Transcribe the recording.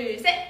둘, 셋.